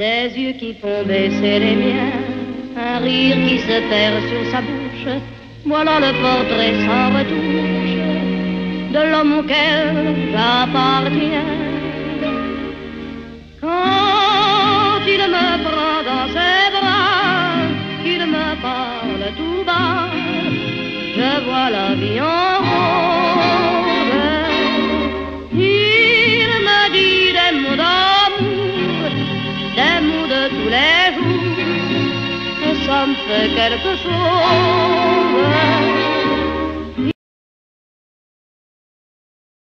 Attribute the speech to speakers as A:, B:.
A: yeux qui font baisser les miens, un rire qui se perd sur sa bouche. Voilà le portrait sans retouche de l'homme auquel j'appartiens. Quand il me prend dans ses bras, qu'il me parle tout bas, je vois la vie en des mots de tous les jours, et ça me fait quelque chose.